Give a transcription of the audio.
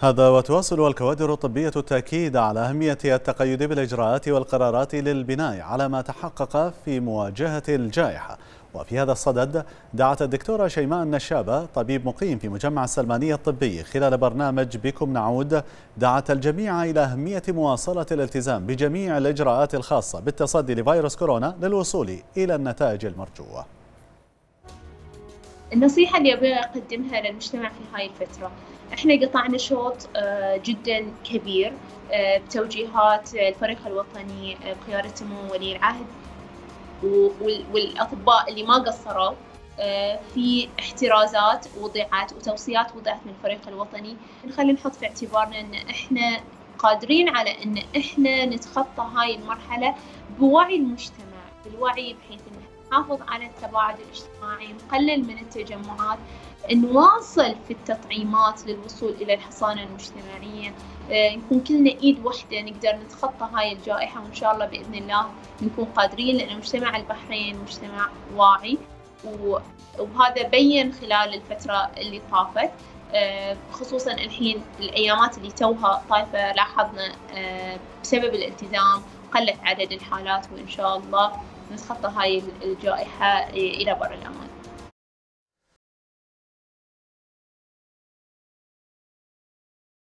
هذا وتواصل الكوادر الطبية التأكيد على أهمية التقيد بالإجراءات والقرارات للبناء على ما تحقق في مواجهة الجائحة. وفي هذا الصدد دعت الدكتورة شيماء النشابة طبيب مقيم في مجمع السلمانية الطبي خلال برنامج بكم نعود دعت الجميع إلى أهمية مواصلة الالتزام بجميع الإجراءات الخاصة بالتصدي لفيروس كورونا للوصول إلى النتائج المرجوة. النصيحة اللي أبغى أقدمها للمجتمع في هاي الفترة إحنا قطعنا شوط آه، جدا كبير آه، بتوجيهات الفريق الوطني آه، بقيادة سمو ولي العهد والأطباء اللي ما قصروا في احترازات وضعت وتوصيات وضعت من الفريق الوطني. نخلي نحط في اعتبارنا إن إحنا قادرين على إن إحنا نتخطى هاي المرحلة بوعي المجتمع بالوعي بحيث إن نحافظ على التباعد الاجتماعي نقلل من التجمعات نواصل في التطعيمات للوصول إلى الحصانة المجتمعية. آه، نكون كلنا إيد واحدة نقدر نتخطى هاي الجائحة وإن شاء الله بإذن الله نكون قادرين لأن مجتمع البحرين مجتمع واعي. وهذا بين خلال الفترة اللي طافت. آه، خصوصا الحين الأيامات اللي توها طايفة لاحظنا آه، بسبب الالتزام قلت عدد الحالات وإن شاء الله نتخطى هاي الجائحة إلى بر الأمان.